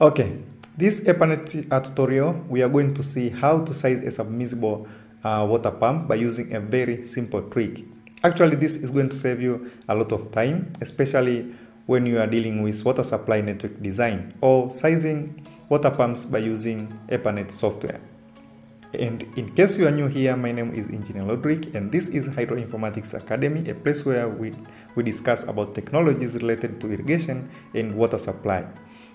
Okay, this EPANET tutorial, we are going to see how to size a submersible uh, water pump by using a very simple trick. Actually, this is going to save you a lot of time, especially when you are dealing with water supply network design or sizing water pumps by using EPANET software. And in case you are new here, my name is Engineer Lodrick, and this is Hydroinformatics Academy, a place where we, we discuss about technologies related to irrigation and water supply.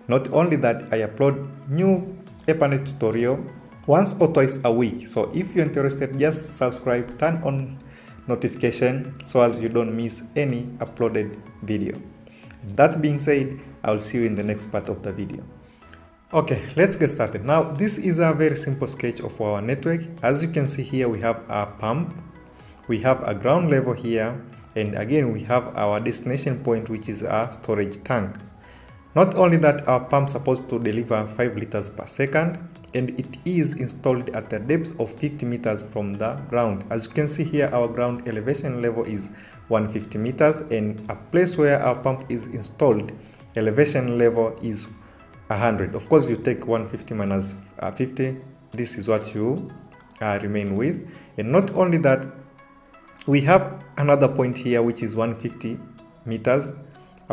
Not only that, I upload new EPANET tutorial once or twice a week. So if you're interested, just subscribe, turn on notification so as you don't miss any uploaded video. That being said, I'll see you in the next part of the video. Okay, let's get started. Now, this is a very simple sketch of our network. As you can see here, we have a pump, we have a ground level here, and again, we have our destination point, which is our storage tank. Not only that, our pump is supposed to deliver 5 liters per second, and it is installed at a depth of 50 meters from the ground. As you can see here, our ground elevation level is 150 meters, and a place where our pump is installed, elevation level is 100 of course you take 150 minus uh, 50 this is what you uh, remain with. And not only that we have another point here which is 150 meters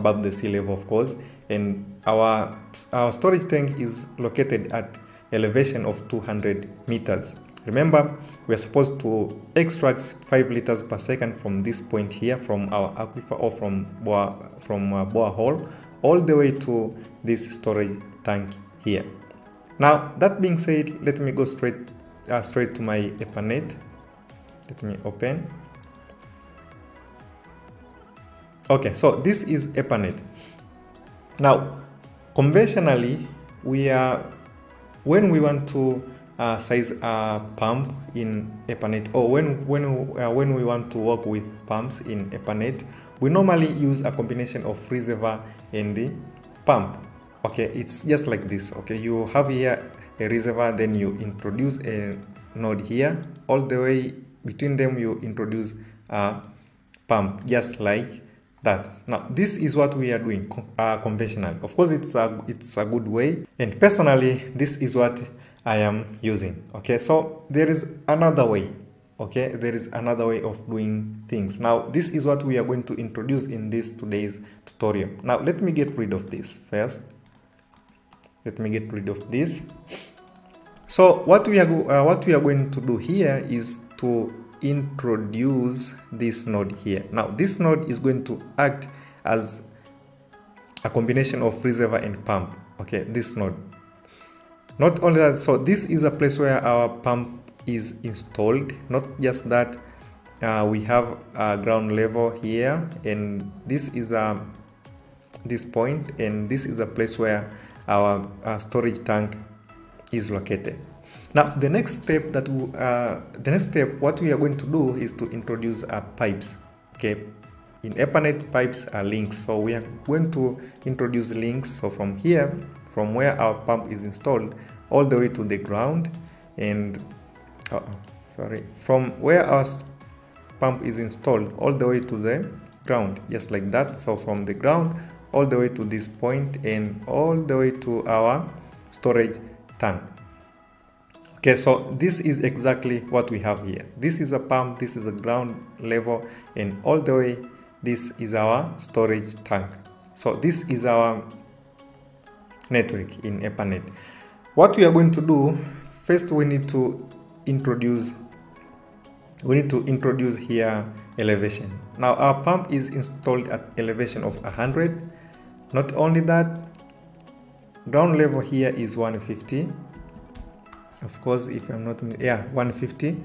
above the sea level of course and our our storage tank is located at elevation of 200 meters remember we are supposed to extract 5 liters per second from this point here from our aquifer or from boa, from borehole all the way to this storage tank here. Now that being said, let me go straight uh, straight to my EPANET. Let me open. Okay, so this is EPANET. Now, conventionally, we are when we want to uh, size a pump in EPANET or when when uh, when we want to work with pumps in EPANET, we normally use a combination of reservoir and the pump. Okay it's just like this okay? You have here a reservoir then you introduce a node here. All the way between them you introduce a pump just like that now this is what we are doing uh, conventional of course it's a it's a good way and personally this is what i am using okay? So there is another way okay? There is another way of doing things. Now this is what we are going to introduce in this today's tutorial. Now let me get rid of this first. Let me get rid of this. So what we are uh, what we are going to do here is to introduce this node here. Now this node is going to act as a combination of reservoir and pump. Okay this node. Not only that so this is a place where our pump is installed. Not just that uh, we have a ground level here and this is a this point and this is a place where our, our storage tank is located. Now the next step that we, uh, the next step what we are going to do is to introduce our pipes. Okay, in EPANET pipes are links, so we are going to introduce links. So from here, from where our pump is installed, all the way to the ground, and uh, sorry, from where our pump is installed, all the way to the ground, just like that. So from the ground all the way to this point and all the way to our storage tank okay so this is exactly what we have here. This is a pump this is a ground level and all the way this is our storage tank. So this is our network in EPANET. What we are going to do first we need to introduce we need to introduce here elevation. Now our pump is installed at elevation of 100 not only that ground level here is 150 of course if i'm not yeah 150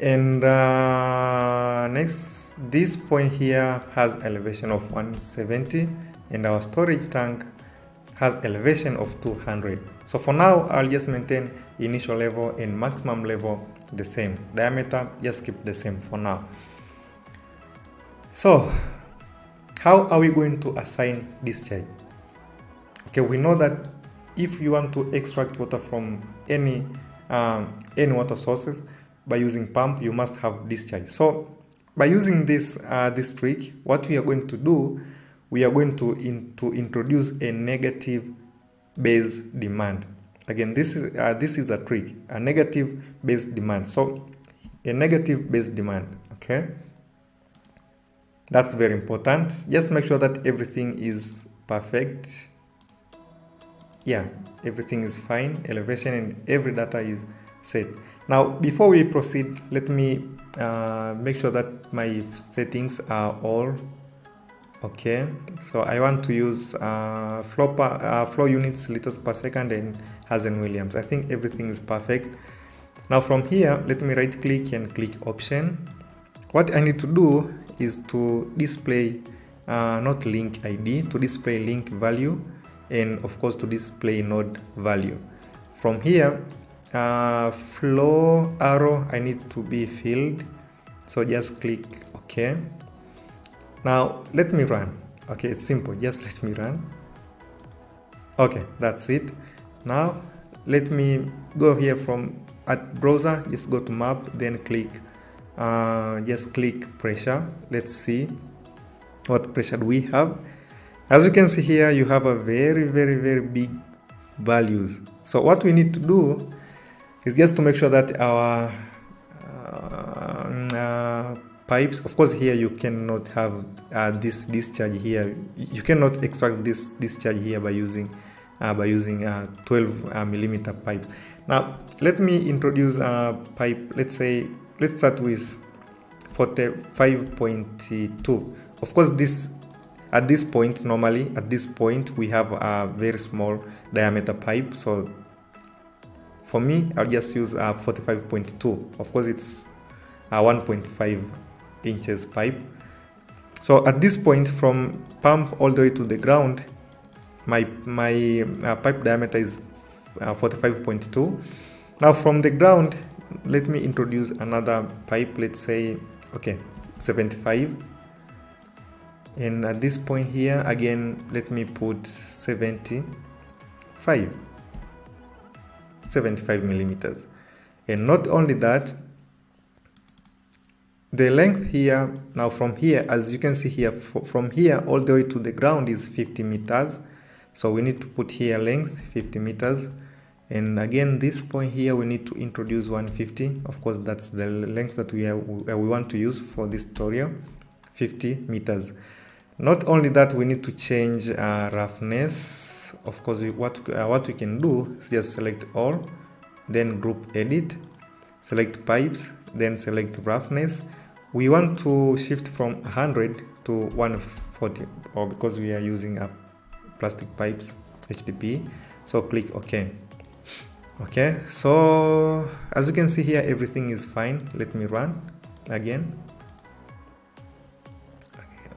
and uh, next this point here has elevation of 170 and our storage tank has elevation of 200 so for now i'll just maintain initial level and maximum level the same. Diameter just keep the same for now. So how are we going to assign discharge? Okay we know that if you want to extract water from any um, any water sources by using pump you must have discharge so by using this uh, this trick what we are going to do we are going to in, to introduce a negative base demand. Again, this is uh, this is a trick, a negative base demand. So a negative base demand, okay? That's very important. Just make sure that everything is perfect. Yeah, everything is fine. Elevation and every data is set. Now, before we proceed, let me uh, make sure that my settings are all okay. So I want to use uh, flow, per, uh, flow units liters per second and Hazen Williams. I think everything is perfect. Now from here let me right click and click option. What I need to do is to display uh, not link ID to display link value and of course to display node value. From here uh, flow arrow I need to be filled. So just click OK. Now let me run. Okay it's simple. Just let me run. Okay that's it. Now let me go here from at browser. Just go to map then click uh, just click pressure. Let's see what pressure we have as you can see here you have a very very very big values. So what we need to do is just to make sure that our uh, uh, pipes of course here you cannot have uh, this discharge here. You cannot extract this discharge here by using uh, by using a 12 uh, millimeter pipe now let me introduce a pipe. Let's say let's start with 45.2 of course this at this point normally at this point we have a very small diameter pipe. So for me i'll just use a 45.2 of course it's a 1.5 inches pipe. So at this point from pump all the way to the ground my my uh, pipe diameter is uh, 45.2 now from the ground let me introduce another pipe. Let's say okay 75 and at this point here again let me put 75 75 millimeters. And not only that the length here now from here as you can see here from here all the way to the ground is 50 meters. So we need to put here length 50 meters. And again this point here we need to introduce 150 of course that's the length that we, have, we want to use for this tutorial 50 meters not only that we need to change uh, roughness. Of course we, what uh, what we can do is just select all then group edit select pipes then select roughness. We want to shift from 100 to 140 or because we are using a plastic pipes HDP so click OK. Okay so as you can see here everything is fine. Let me run again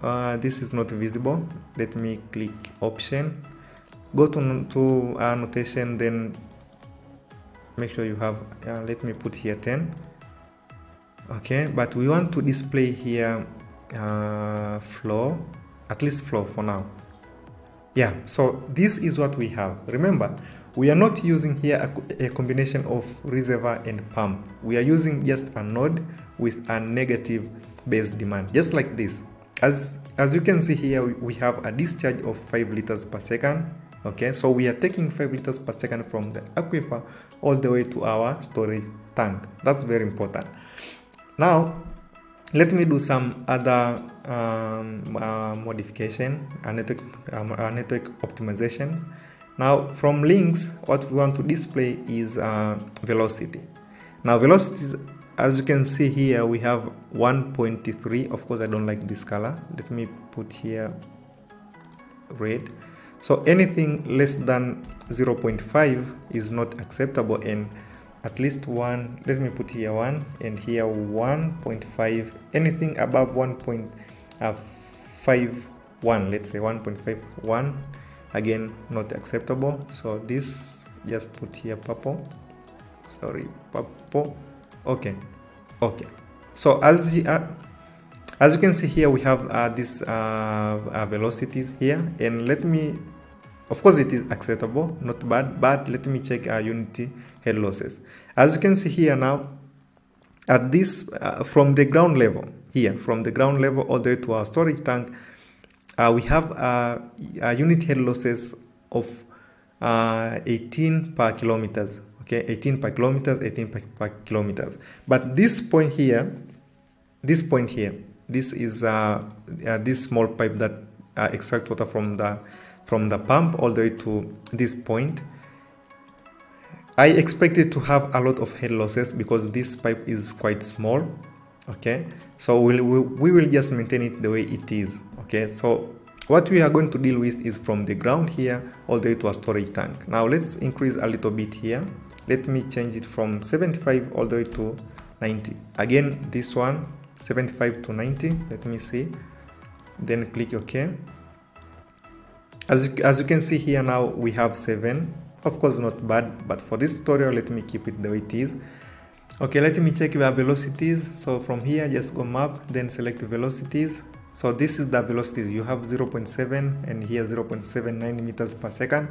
uh, this is not visible. Let me click option. Go to, to annotation then make sure you have uh, let me put here 10 okay but we want to display here uh, flow at least flow for now. Yeah so this is what we have. Remember we are not using here a, a, combination of reservoir and pump. We are using just a node with a negative base demand just like this as as you can see here we have a discharge of 5 liters per second okay so we are taking 5 liters per second from the aquifer all the way to our storage tank that's very important now, let me do some other um, uh, modification, uh, network, um, uh, network optimizations. Now, from links, what we want to display is uh, velocity. Now, velocity, as you can see here, we have 1.3. Of course, I don't like this color. Let me put here red. So anything less than 0.5 is not acceptable and at least one let me put here one and here 1.5 anything above 1.51 uh, let's say 1.51 again not acceptable so this just put here purple sorry purple okay. Okay. So as the, uh, as you can see here we have uh, these uh, uh velocities here. And let me of course, it is acceptable, not bad, but let me check our unity head losses. As you can see here now, at this, uh, from the ground level, here, from the ground level all the way to our storage tank, uh, we have uh, a unit head losses of uh, 18 per kilometers okay 18 per kilometers 18 per, kilometers. But this point here this point here this is uh, uh, this small pipe that uh, extract water from the from the pump all the way to this point. I expected to have a lot of head losses because this pipe is quite small okay? So we'll, we, we will just maintain it the way it is okay? So what we are going to deal with is from the ground here all the way to a storage tank. Now let's increase a little bit here let me change it from 75 all the way to 90 again this one 75 to 90 let me see. Then click ok. As you, as you can see here now we have seven. Of course not bad but for this tutorial let me keep it the way it is. Okay let me check the velocities. So from here just go map then select velocities. So this is the velocities. You have 0.7 and here 0.79 meters per second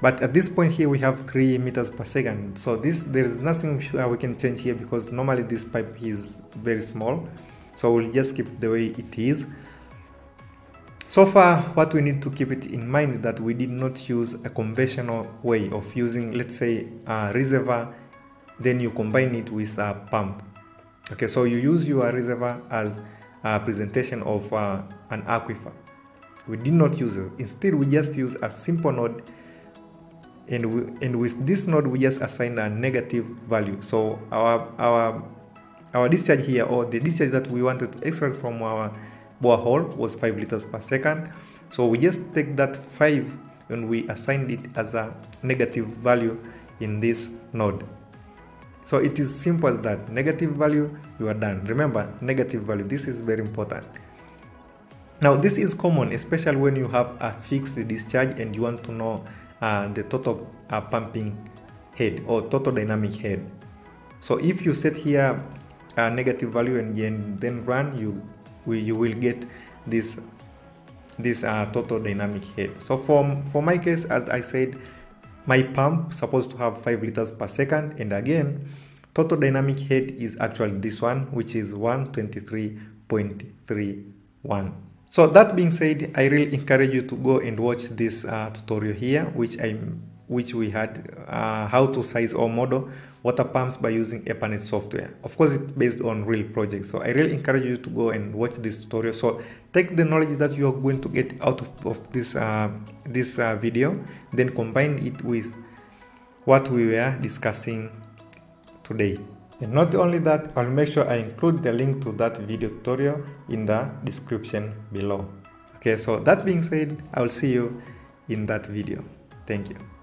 but at this point here we have 3 meters per second so this there is nothing we can change here because normally this pipe is very small so we'll just keep the way it is so far what we need to keep it in mind that we did not use a conventional way of using let's say a reservoir then you combine it with a pump okay so you use your reservoir as a presentation of uh, an aquifer. We did not use it. Instead, we just use a simple node and, we, and with this node, we just assign a negative value. So our, our, our discharge here or the discharge that we wanted to extract from our borehole was 5 liters per second. So we just take that 5 and we assigned it as a negative value in this node. So it is simple as that. Negative value, you are done. Remember, negative value. This is very important. Now, this is common, especially when you have a fixed discharge and you want to know uh, the total uh, pumping head or total dynamic head. So if you set here a negative value and then run, you you will get this this uh, total dynamic head. So for for my case, as I said, my pump supposed to have 5 liters per second and again total dynamic head is actually this one which is 123.31 so that being said i really encourage you to go and watch this uh, tutorial here which i which we had uh, how to size or model water pumps by using EPANET software. Of course, it's based on real projects. So I really encourage you to go and watch this tutorial. So take the knowledge that you are going to get out of, of this, uh, this uh, video, then combine it with what we were discussing today. And not only that, I'll make sure I include the link to that video tutorial in the description below. Okay, so that being said, I will see you in that video. Thank you.